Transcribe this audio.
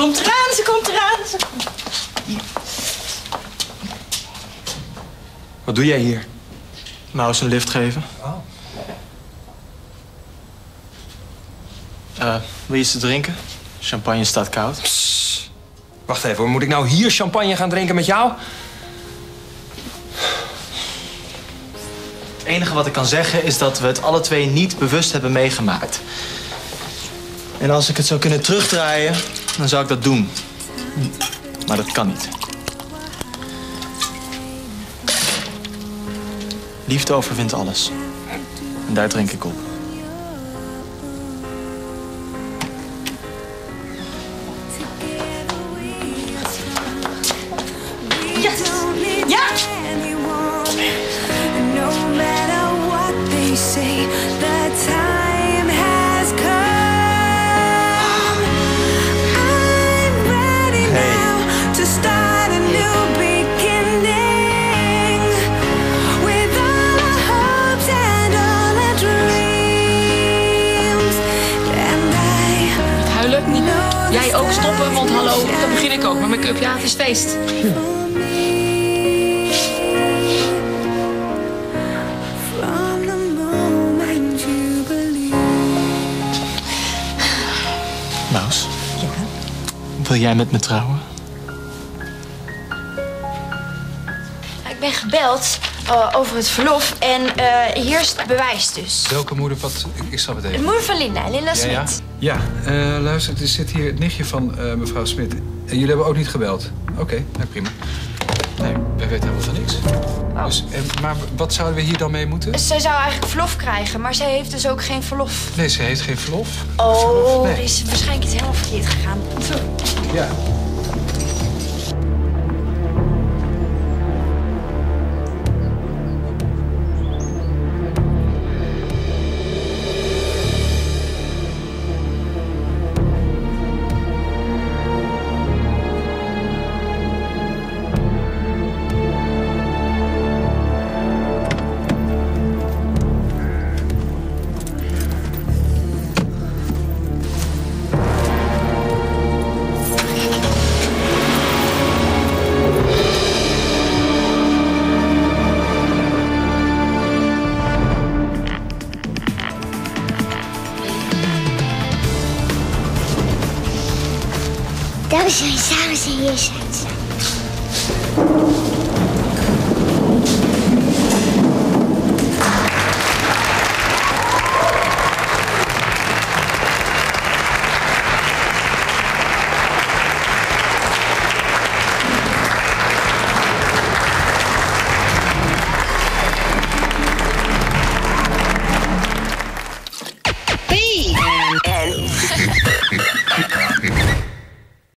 komt eraan, ze komt eraan. Ze komt... Wat doe jij hier? Maus een lift geven. Oh. Eh, wil je iets te drinken? Champagne staat koud. Wacht even, hoor. moet ik nou hier champagne gaan drinken met jou? Het enige wat ik kan zeggen is dat we het alle twee niet bewust hebben meegemaakt. En als ik het zou kunnen terugdraaien, dan zou ik dat doen. Maar dat kan niet. Liefde overwint alles. En daar drink ik op. ook met make-up. Ja, het is feest. from the moment you believe. Maus? Wil jij met me trouwen? Ik ben gebeld eh, over het verlof en eh, hier is het bewijs dus. Welke moeder? Wat? Ik, ik snap het De even. moeder van Linda, Linda Ja, ja. Smit. Ja, eh, luister, er zit hier het nichtje van eh, mevrouw Smit. En jullie hebben ook niet gebeld? Oké, nou prima. Nee, wij weten helemaal van niks. Dus, en, maar wat zouden we hier dan mee moeten? Zij zou eigenlijk verlof krijgen, maar zij heeft dus ook geen verlof. Nee, ze heeft geen verlof. Oh, Nee. er is waarschijnlijk iets helemaal verkeerd gegaan. Ja. 我想一下我想也下想。